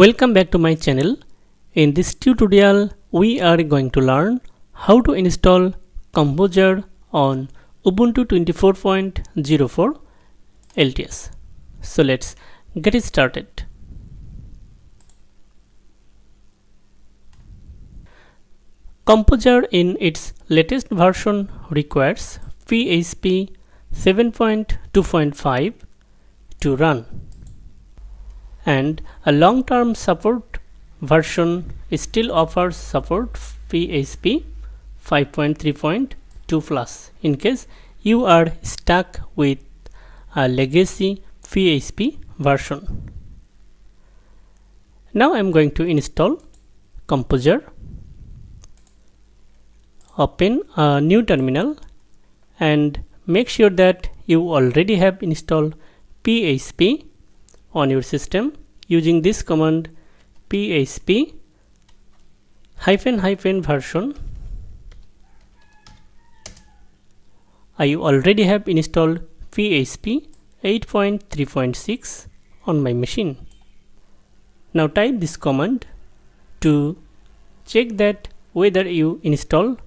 Welcome back to my channel. In this tutorial, we are going to learn how to install Composer on Ubuntu 24.04 LTS. So let's get it started. Composer in its latest version requires PHP 7.2.5 to run and a long-term support version still offers support PHP 5.3.2 plus in case you are stuck with a legacy PHP version. Now I'm going to install Composer. Open a new terminal and make sure that you already have installed PHP on your system using this command php hyphen hyphen version I already have installed PHP 8.3.6 on my machine. Now type this command to check that whether you install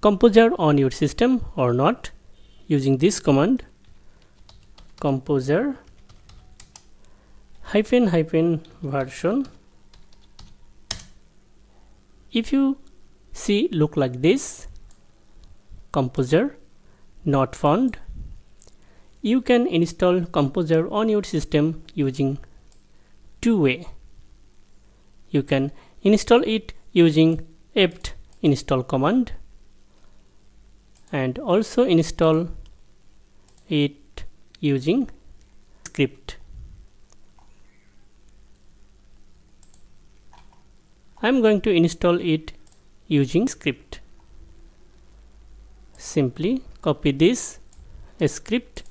Composer on your system or not using this command composer hyphen hyphen version. If you see look like this composer not found you can install composer on your system using two way you can install it using apt install command and also install it using script I'm going to install it using script. Simply copy this script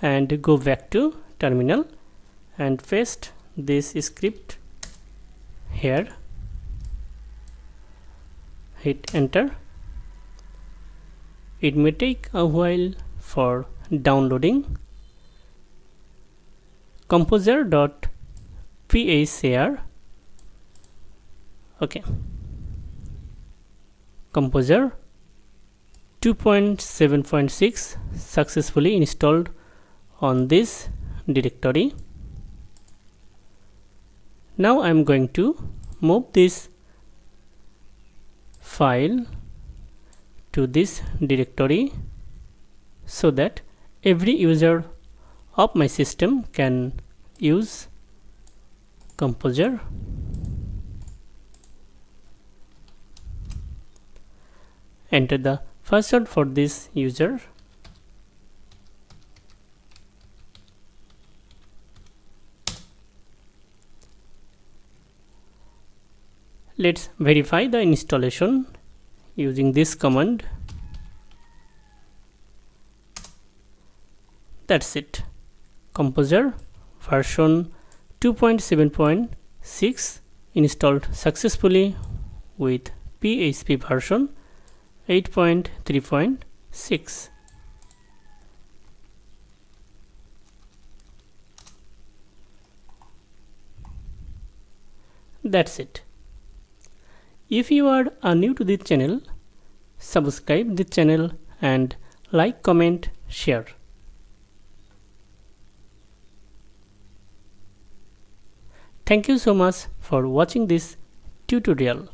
and go back to terminal and paste this script here. Hit enter. It may take a while for downloading. Composer.phar okay. Composer 2.7.6 successfully installed on this directory. Now I'm going to move this file to this directory so that every user of my system can use composer enter the password for this user. Let's verify the installation using this command. That's it. Composer version 2.7.6 installed successfully with php version 8.3.6 that's it. If you are new to this channel subscribe this channel and like comment share. Thank you so much for watching this tutorial